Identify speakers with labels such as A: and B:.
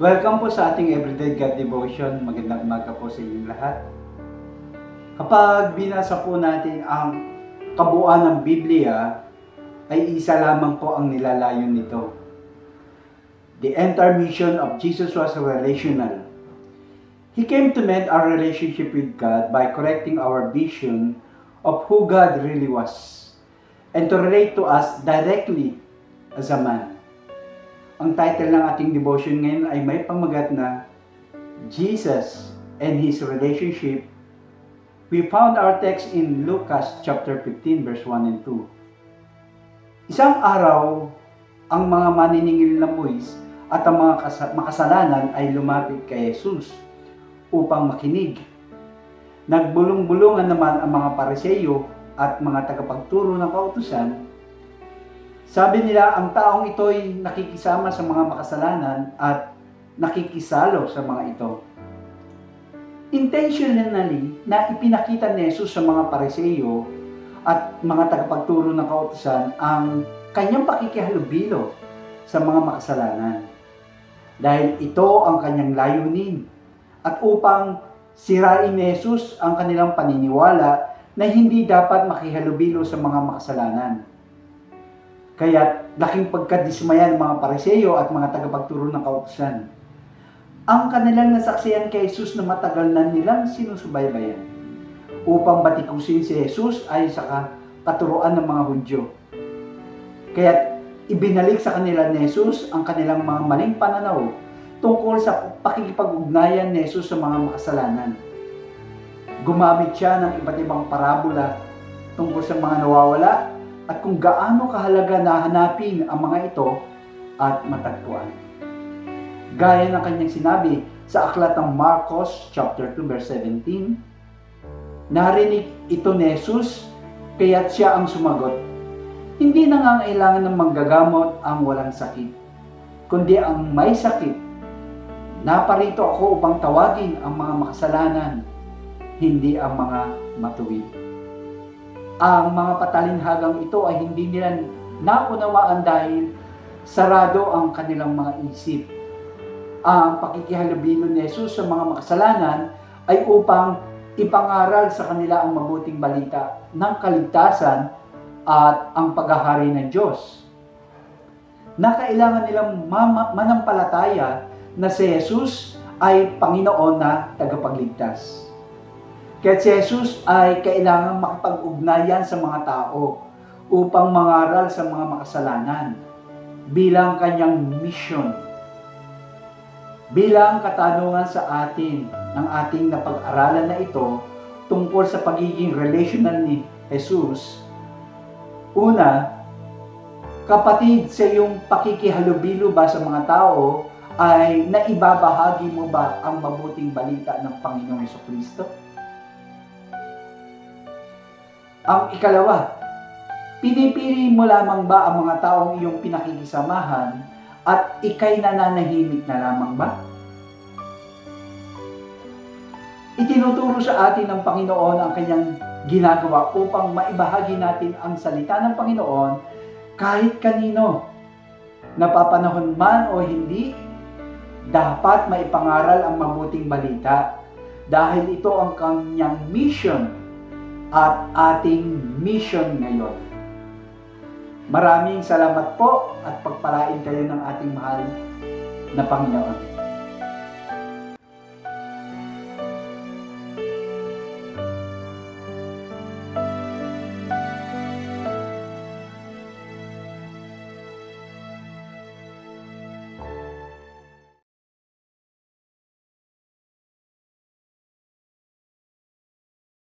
A: Welcome po sa ating Everyday God Devotion. Magandang umaga po sa inyong lahat. Kapag binasa po natin ang kabuuan ng Biblia, ay isa lamang po ang nilalayon nito. The entire mission of Jesus was relational. He came to mend our relationship with God by correcting our vision of who God really was and to relate to us directly as a man. Ang title ng ating devotion ngayon ay may pamagat na Jesus and His Relationship. We found our text in Lucas chapter 15 verse 1 and 2. Isang araw, ang mga maniningil na buwis at ang mga makasalanan ay lumapit kay Jesus upang makinig. Nagbulong-bulungan naman ang mga pariseyo at mga tagapagturo ng kautusan sabi nila, ang taong ito'y nakikisama sa mga makasalanan at nakikisalo sa mga ito. Intentionally na ipinakita ni Jesus sa mga pariseyo at mga tagapagturo ng kautusan ang kanyang pakikihalubilo sa mga makasalanan. Dahil ito ang kanyang layunin at upang sirain ni Jesus ang kanilang paniniwala na hindi dapat makihalubilo sa mga makasalanan kaya laking pagkadismaya ng mga pariseyo at mga tagapagturo ng kautusan. Ang kanilang nasaksiyan kay Jesus na matagal na nilang sinusubaybayan upang batikusin si Jesus ay sa katuruan ng mga Hudyo. Kaya ibinalik sa kanila ni Jesus ang kanilang mga maling pananaw tungkol sa pakikipag-ugnayan ni Jesus sa mga makasalanan. Gumamit siya ng iba't ibang parabola tungkol sa mga nawawala at kung gaano kahalaga na hanapin ang mga ito at matagpuan. Gaya ng kanyang sinabi sa aklat ng Marcos chapter 2 verse 17, narinig ito ni Jesus kaya't siya ang sumagot, hindi nangangailangan ng manggagamot ang walang sakit, kundi ang may sakit. Naparito ako upang tawagin ang mga makasalanan, hindi ang mga matuwid ang mga patalinhagang ito ay hindi nila naunawaan dahil sarado ang kanilang mga isip. Ang pakikihalubilo ni Jesus sa mga makasalanan ay upang ipangaral sa kanila ang mabuting balita ng kaligtasan at ang paghahari ng Diyos. Nakailangan nilang manampalataya na si Jesus ay Panginoon na tagapagligtas. Kaya si Jesus ay kailangang makipag-ugnayan sa mga tao upang mangaral sa mga makasalanan bilang kanyang mission. Bilang katanungan sa atin ng ating napag-aralan na ito tungkol sa pagiging relational ni Jesus. Una, kapatid sa iyong pakikihalubilo ba sa mga tao ay naibabahagi mo ba ang mabuting balita ng Panginoong Yeso Kristo? Ang ikalawa, pinipili mo lamang ba ang mga taong iyong pinakikisamahan at ikay nananahimik na lamang ba? Itinuturo sa atin ng Panginoon ang kanyang ginagawa upang maibahagi natin ang salita ng Panginoon kahit kanino. Napapanahon man o hindi, dapat maipangaral ang mabuting balita dahil ito ang kanyang mission at ating mission ngayon. Maraming salamat po at pagpalain kayo ng ating mahal na Panginoon.